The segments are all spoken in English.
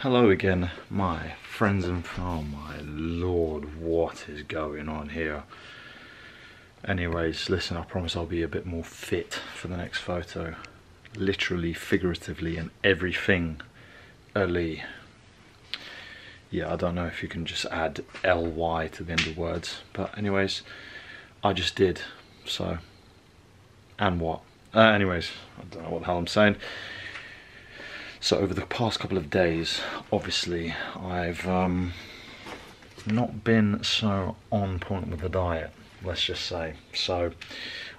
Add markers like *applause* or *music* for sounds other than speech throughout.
Hello again, my friends and oh my lord, what is going on here? Anyways, listen, I promise I'll be a bit more fit for the next photo. Literally, figuratively, and everything. Ali. Yeah, I don't know if you can just add ly to the end of words, but anyways, I just did. So, and what? Uh, anyways, I don't know what the hell I'm saying. So over the past couple of days, obviously, I've um, not been so on point with the diet, let's just say. So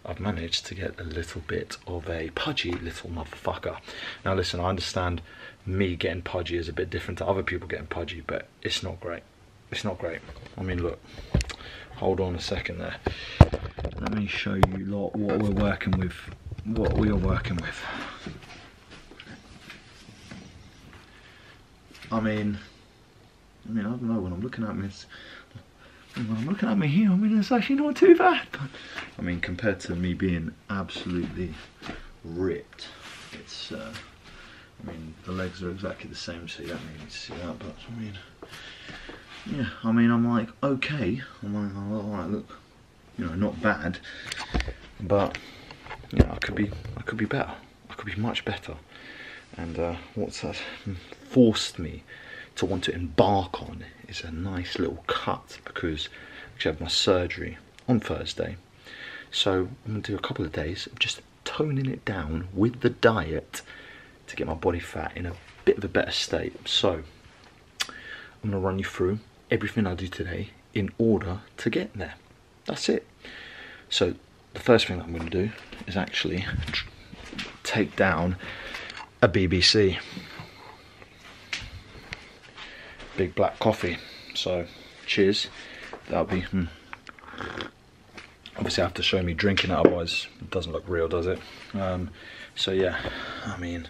I've managed to get a little bit of a pudgy little motherfucker. Now listen, I understand me getting pudgy is a bit different to other people getting pudgy, but it's not great. It's not great. I mean, look, hold on a second there. Let me show you lot what we're working with, what we are working with. I mean, I mean, I don't know when I'm looking at me. when I'm looking at me here, I mean, it's actually not too bad. But I mean, compared to me being absolutely ripped, it's. Uh, I mean, the legs are exactly the same, so you don't need to see that. But I mean, yeah, I mean, I'm like okay. I'm like, all right, look, you know, not bad, but you know, I could be, I could be better. I could be much better. And uh, what's that? forced me to want to embark on is a nice little cut because I actually have my surgery on Thursday. So I'm going to do a couple of days of just toning it down with the diet to get my body fat in a bit of a better state. So I'm going to run you through everything I do today in order to get there. That's it. So the first thing I'm going to do is actually take down a BBC big black coffee. So, cheers. That'll be. Hmm. Obviously, I have to show me drinking it, otherwise it doesn't look real, does it? Um, so yeah, I mean,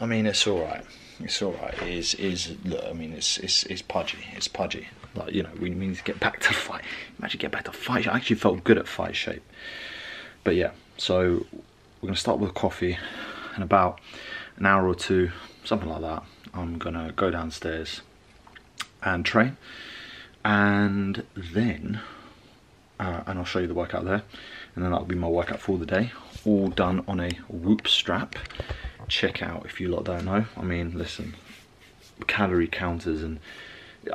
I mean it's all right. It's all right. Is is look, I mean it's it's it's pudgy. It's pudgy. Like you know, we need to get back to *laughs* fight. Imagine get back to fight. I actually felt good at fight shape. But yeah, so we're gonna start with coffee, in about an hour or two, something like that. I'm gonna go downstairs, and train. And then uh, and I'll show you the workout there. And then that'll be my workout for the day all done on a whoop strap. Check out if you lot don't know. I mean listen calorie counters and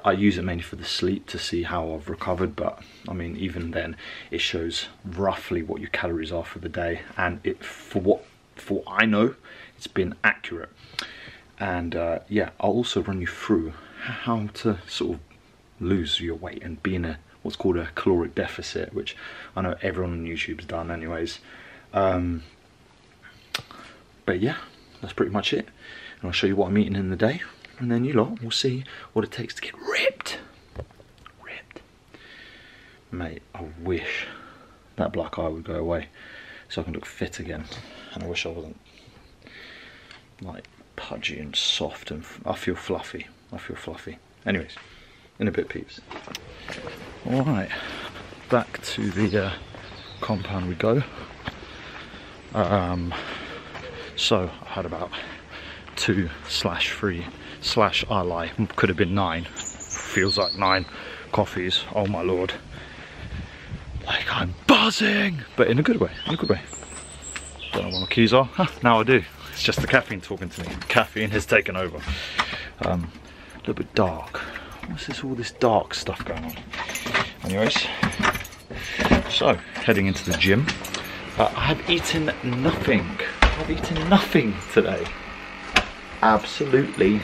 I use it mainly for the sleep to see how I've recovered but I mean even then it shows roughly what your calories are for the day. And it for what for I know it's been accurate and uh, yeah I'll also run you through how to sort of lose your weight and be in a what's called a caloric deficit, which I know everyone on YouTube's done anyways. Um, but yeah, that's pretty much it. And I'll show you what I'm eating in the day. And then you lot will see what it takes to get ripped. Ripped. Mate, I wish that black eye would go away so I can look fit again. And I wish I wasn't like pudgy and soft and I feel fluffy. I feel fluffy. Anyways, in a bit peeps. Alright, back to the uh, compound we go. Um, so I had about two slash three slash I lie, could have been nine. Feels like nine coffees, oh my lord. Like I'm buzzing, but in a good way, in a good way. Don't know where my keys are, huh, now I do. It's just the caffeine talking to me. Caffeine has taken over. Um, a little bit dark. What's this, all this dark stuff going on? Anyways, so heading into the gym. Uh, I have eaten nothing. I've eaten nothing today. Absolutely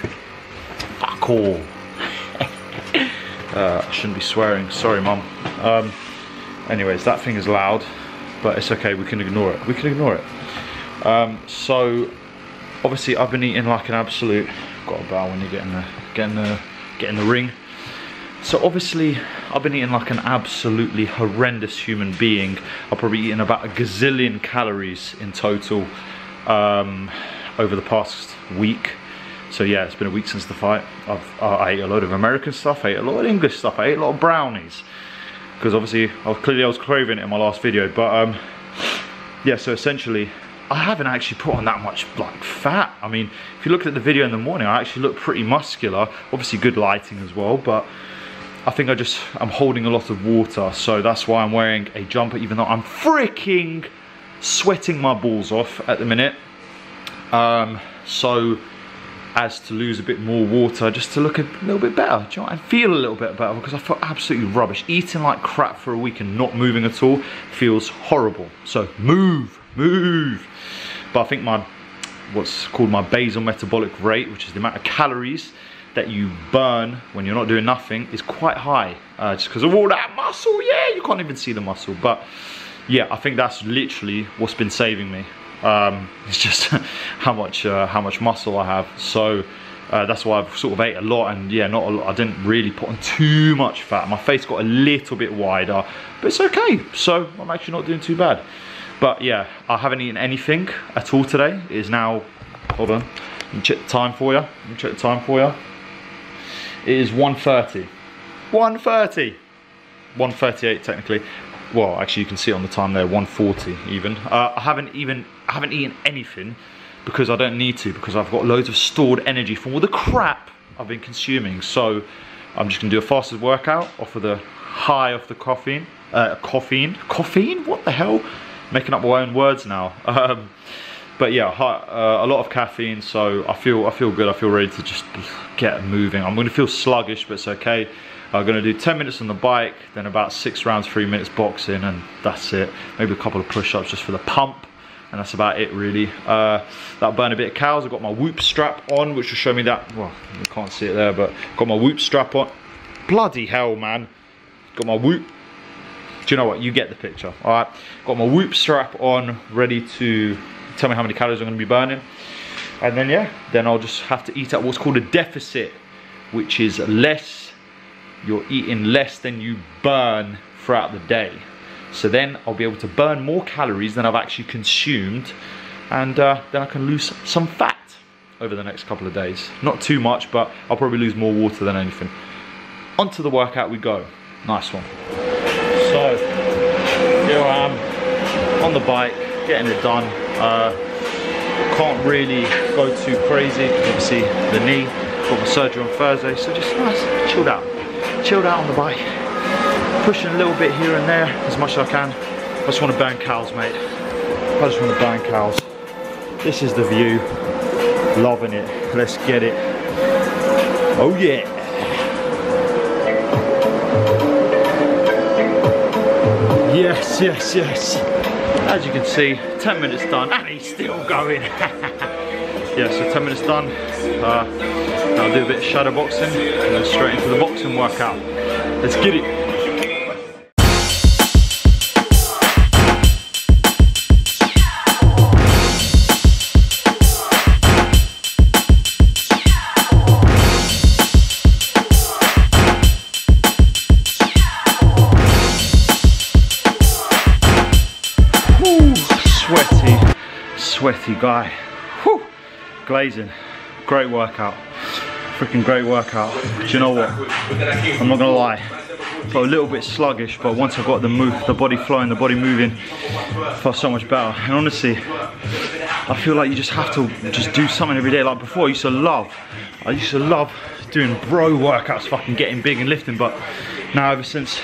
fuck all. *laughs* uh, I shouldn't be swearing, sorry mum. Anyways, that thing is loud, but it's okay, we can ignore it. We can ignore it. Um, so, obviously I've been eating like an absolute, got a bow when you get in the get in the get in the ring. So obviously I've been eating like an absolutely horrendous human being. I've probably eaten about a gazillion calories in total um, over the past week. So yeah, it's been a week since the fight. I've, I ate a load of American stuff, I ate a lot of English stuff, I ate a lot of brownies. Because obviously, I was, clearly I was craving it in my last video. But um, yeah, so essentially, I haven't actually put on that much like fat. I mean, if you look at the video in the morning, I actually look pretty muscular. Obviously good lighting as well, but I think I just, I'm holding a lot of water. So that's why I'm wearing a jumper, even though I'm freaking sweating my balls off at the minute. Um, so as to lose a bit more water just to look a little bit better you know, and feel a little bit better because I felt absolutely rubbish. Eating like crap for a week and not moving at all feels horrible. So move, move. But I think my, what's called my basal metabolic rate, which is the amount of calories that you burn when you're not doing nothing is quite high uh, just because of all that muscle. Yeah, you can't even see the muscle. But yeah, I think that's literally what's been saving me. Um, *laughs* it's just *laughs* how much uh, how much muscle I have. So uh, that's why I've sort of ate a lot and yeah, not a lot. I didn't really put on too much fat. My face got a little bit wider, but it's okay. So I'm actually not doing too bad. But yeah, I haven't eaten anything at all today. It is now, hold on, check the time for you. check the time for you. It is 1.30. 1.30. 1.38 technically well actually you can see it on the time there 140 even. Uh, I haven't even I haven't eaten anything because I don't need to because I've got loads of stored energy from all the crap I've been consuming. So I'm just gonna do a fasted workout off of the high off the caffeine uh, caffeine caffeine what the hell? Making up my own words now. *laughs* Um, but yeah uh, a lot of caffeine so I feel I feel good. I feel ready to just get moving. I'm gonna feel sluggish but it's okay I'm gonna do 10 minutes on the bike, then about six rounds, three minutes boxing, and that's it. Maybe a couple of push-ups just for the pump, and that's about it really. Uh, that'll burn a bit of calories. I've got my whoop strap on, which will show me that, well, you can't see it there, but got my whoop strap on. Bloody hell, man. Got my whoop. Do you know what? You get the picture. All right. Got my whoop strap on, ready to tell me how many calories I'm gonna be burning. And then, yeah, then I'll just have to eat at what's called a deficit, which is less you're eating less than you burn throughout the day. So then I'll be able to burn more calories than I've actually consumed and uh, then I can lose some fat over the next couple of days. Not too much, but I'll probably lose more water than anything. Onto the workout we go. Nice one. So, here I am on the bike, getting it done. Uh, can't really go too crazy, obviously the knee, got my surgery on Thursday, so just nice, chilled out chilled out on the bike, pushing a little bit here and there as much as I can. I just want to burn cows, mate. I just want to burn cows. This is the view. Loving it. Let's get it. Oh yeah. Yes, yes, yes. As you can see, 10 minutes done and he's still going. *laughs* yeah, so 10 minutes done. Uh, I'll do a bit of shadow boxing and then straight into the boxing workout. Let's get it. sweaty, sweaty guy. Whew, glazing, great workout freaking great workout. Do you know what? I'm not gonna lie. Felt a little bit sluggish, but once I got the move, the body flowing, the body moving, felt so much better. And honestly, I feel like you just have to just do something every day. Like before, I used to love, I used to love doing bro workouts, fucking getting big and lifting, but now ever since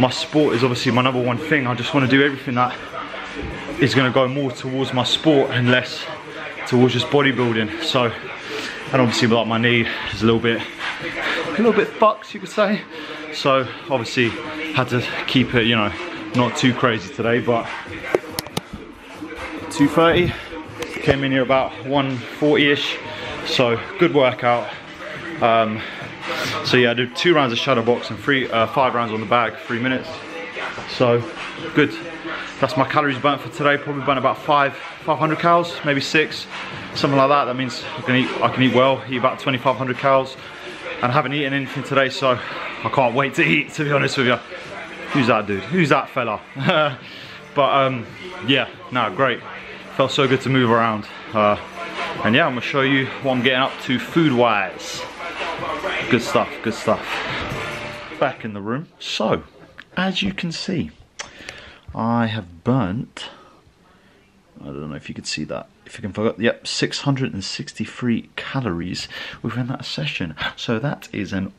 my sport is obviously my number one thing, I just want to do everything that is going to go more towards my sport and less towards just bodybuilding. So and obviously like my knee. Is a little bit a little bit fucked you could say. So obviously had to keep it you know not too crazy today but 230 came in here about 140ish so good workout. Um, so yeah I did two rounds of shadow box and three uh, five rounds on the bag three minutes. So good that's my calories burnt for today. Probably burn about five, 500 calories, maybe six, something like that. That means I can eat, I can eat well, eat about 2,500 calories. And I haven't eaten anything today, so I can't wait to eat, to be honest with you. Who's that dude? Who's that fella? *laughs* but um, yeah, no, great. Felt so good to move around. Uh, and yeah, I'm gonna show you what I'm getting up to food-wise. Good stuff, good stuff. Back in the room. So, as you can see, I have burnt I don't know if you could see that. If you can forget, yep, 663 calories within that session. So that is an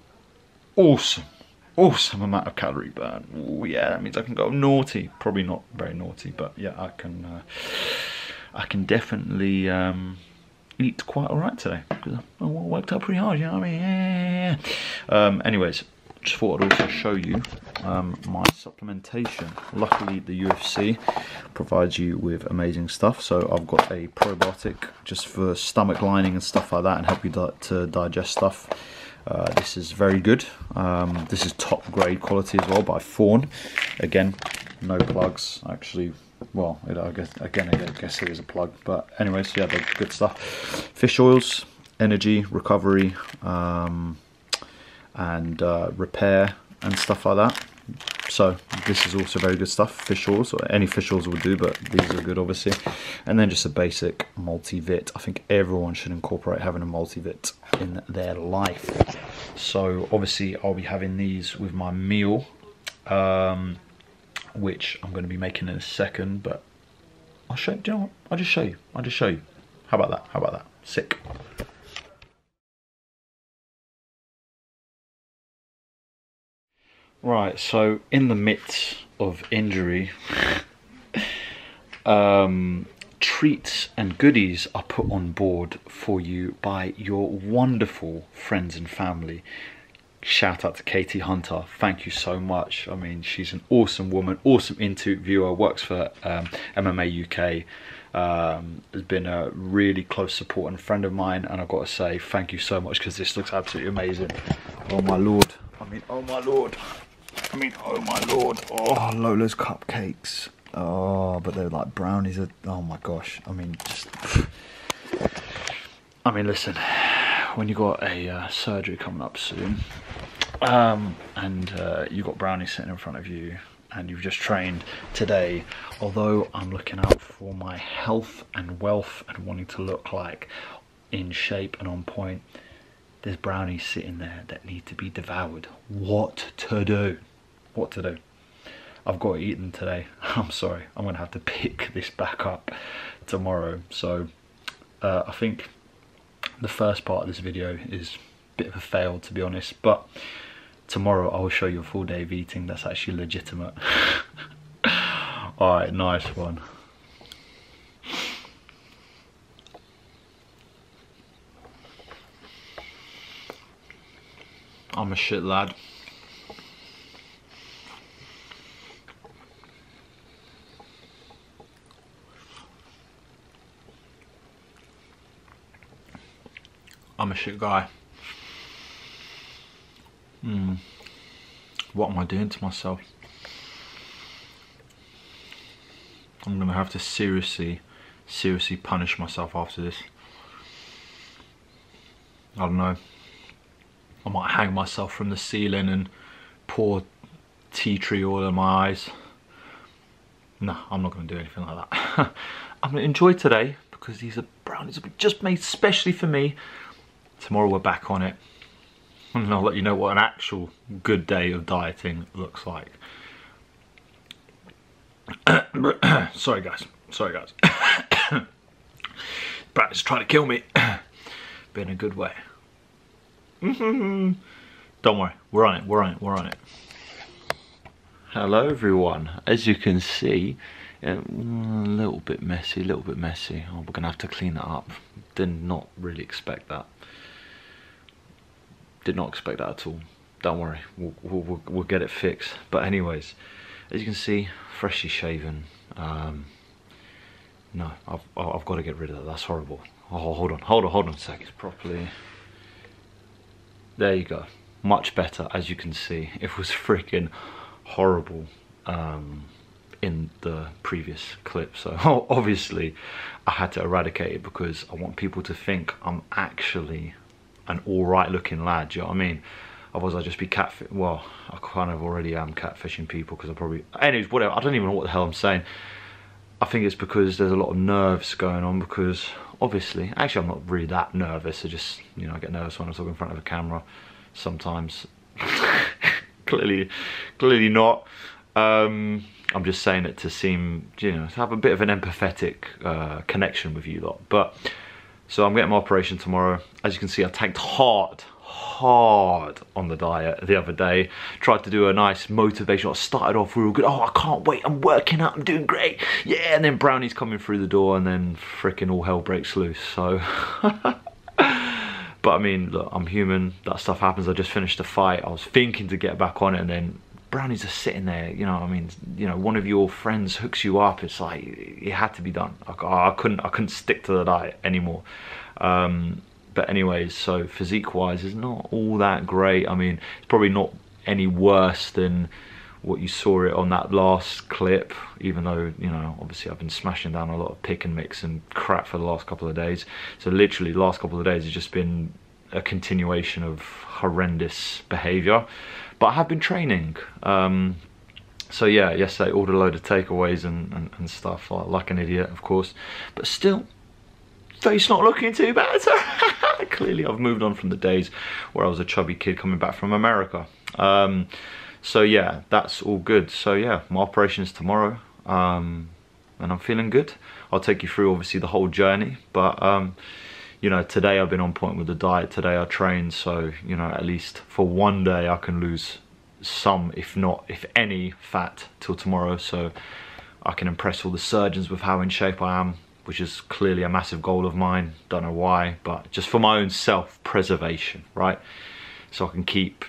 awesome, awesome amount of calorie burn. Ooh, yeah, that means I can go naughty. Probably not very naughty, but yeah, I can. Uh, I can definitely um, eat quite alright today because I worked out pretty hard. You know what I mean? Yeah. Um, anyways, just thought I'd also show you um, my supplementation. Luckily, the UFC provides you with amazing stuff. So I've got a probiotic just for stomach lining and stuff like that, and help you di to digest stuff. Uh, this is very good. Um, this is top grade quality as well by Thorne. Again, no plugs. Actually, well, it, I guess again, I guess it is a plug. But anyways, yeah, the good stuff. Fish oils, energy, recovery, um, and uh, repair and stuff like that. So this is also very good stuff. Fish oils, or any fish oils will do, but these are good, obviously. And then just a basic multivit. I think everyone should incorporate having a multivit in their life. So obviously, I'll be having these with my meal. Um, which I'm going to be making in a second, but I'll show you. You know? I'll just show you. I'll just show you. How about that? How about that? Sick. Right, so in the midst of injury, um, treats and goodies are put on board for you by your wonderful friends and family shout out to Katie Hunter. Thank you so much. I mean, she's an awesome woman, awesome interviewer, works for um, MMA UK. Um, has been a really close support and friend of mine, and I've got to say thank you so much because this looks absolutely amazing. Oh my lord! I mean, oh my lord! I mean, oh my lord! Oh, Lola's cupcakes. Oh, but they're like brownies. oh my gosh! I mean, just. I mean, listen. When you got a uh, surgery coming up soon, um, and uh, you've got Brownie sitting in front of you and you've just trained today, although I'm looking out for my health and wealth and wanting to look like in shape and on point, there's brownies sitting there that need to be devoured. What to do? What to do? I've got to eat them today. *laughs* I'm sorry, I'm gonna have to pick *laughs* this back up tomorrow. So uh, I think the first part of this video is a bit of a fail to be honest, but tomorrow I will show you a full day of eating that's actually legitimate. *laughs* Alright, nice one. I'm a shit lad. I'm a shit guy. Hmm. What am I doing to myself? I'm gonna have to seriously, seriously punish myself after this. I don't know. I might hang myself from the ceiling and pour tea tree oil in my eyes. No, I'm not gonna do anything like that. *laughs* I'm gonna enjoy today because these are brownies just made specially for me. Tomorrow we're back on it *laughs* and I'll let you know what an actual good day of dieting looks like. *coughs* Sorry guys, sorry guys. *coughs* Brad is trying to kill me, *coughs* but in a good way. Don't worry, we're on it, we're on it, we're on it. Hello everyone, as you can see, a little bit messy, a little bit messy. Oh, we're gonna have to clean that up. Did not really expect that did not expect that at all. Don't worry, we'll, we'll, we'll get it fixed. But anyways, as you can see, freshly shaven. Um, no, I've, I've got to get rid of that. That's horrible. Oh, hold on, hold on, hold on a sec. It's properly. There you go. Much better, as you can see. It was freaking horrible um, in the previous clip. So *laughs* obviously, I had to eradicate it because I want people to think I'm actually an all right looking lad, you know what I mean? Otherwise I'd just be catfish, well, I kind of already am catfishing people because I probably, anyways, whatever, I don't even know what the hell I'm saying. I think it's because there's a lot of nerves going on because obviously, actually I'm not really that nervous, I just, you know, I get nervous when I talk in front of a camera sometimes. *laughs* clearly, clearly not. Um, I'm just saying it to seem, you know, to have a bit of an empathetic uh, connection with you lot. But so I'm getting my operation tomorrow. As you can see, I tanked hard, hard on the diet the other day. Tried to do a nice motivation. I started off real good. Oh, I can't wait. I'm working out. I'm doing great. Yeah, and then Brownie's coming through the door, and then freaking all hell breaks loose. So. *laughs* but I mean, look, I'm human. That stuff happens. I just finished a fight. I was thinking to get back on it, and then brownies are sitting there, you know, I mean, you know, one of your friends hooks you up, it's like, it had to be done. I, I couldn't, I couldn't stick to the diet anymore. Um, but anyways, so physique-wise, it's not all that great. I mean, it's probably not any worse than what you saw it on that last clip, even though, you know, obviously I've been smashing down a lot of pick and mix and crap for the last couple of days. So literally last couple of days has just been a continuation of horrendous behavior but I have been training. Um, so yeah, yesterday ordered a load of takeaways and, and, and stuff, like, like, an idiot, of course. But still, face not looking too bad. *laughs* Clearly I've moved on from the days where I was a chubby kid coming back from America. Um, so yeah, that's all good. So yeah, my operation is tomorrow. Um, and I'm feeling good. I'll take you through obviously the whole journey, but um, you know, today I've been on point with the diet, today I trained, so, you know, at least for one day I can lose some, if not, if any, fat till tomorrow, so I can impress all the surgeons with how in shape I am, which is clearly a massive goal of mine, don't know why, but just for my own self-preservation, right? So I can keep,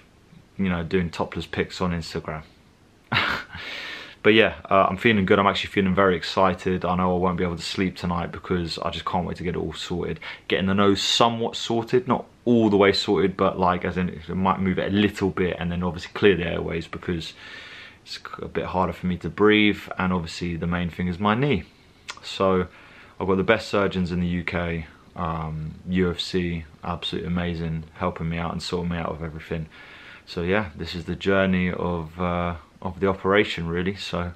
you know, doing topless pics on Instagram. *laughs* but yeah, uh, I'm feeling good. I'm actually feeling very excited. I know I won't be able to sleep tonight because I just can't wait to get it all sorted. Getting the nose somewhat sorted, not all the way sorted, but like as in it might move it a little bit and then obviously clear the airways because it's a bit harder for me to breathe. And obviously the main thing is my knee. So I've got the best surgeons in the UK, um, UFC, absolutely amazing, helping me out and sorting me out of everything. So yeah, this is the journey of uh, of the operation really. So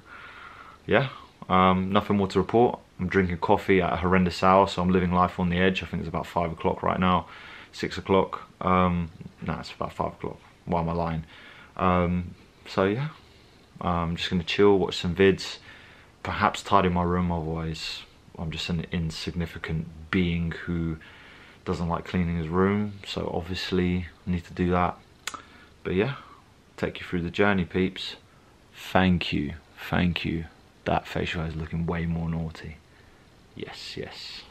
yeah um, nothing more to report. I'm drinking coffee at a horrendous hour so I'm living life on the edge. I think it's about five o'clock right now six o'clock. Um, no it's about five o'clock. Why am I lying? Um, so yeah I'm just gonna chill watch some vids perhaps tidy my room otherwise I'm just an insignificant being who doesn't like cleaning his room so obviously I need to do that but yeah take you through the journey peeps Thank you, thank you. That facial is looking way more naughty. Yes, yes.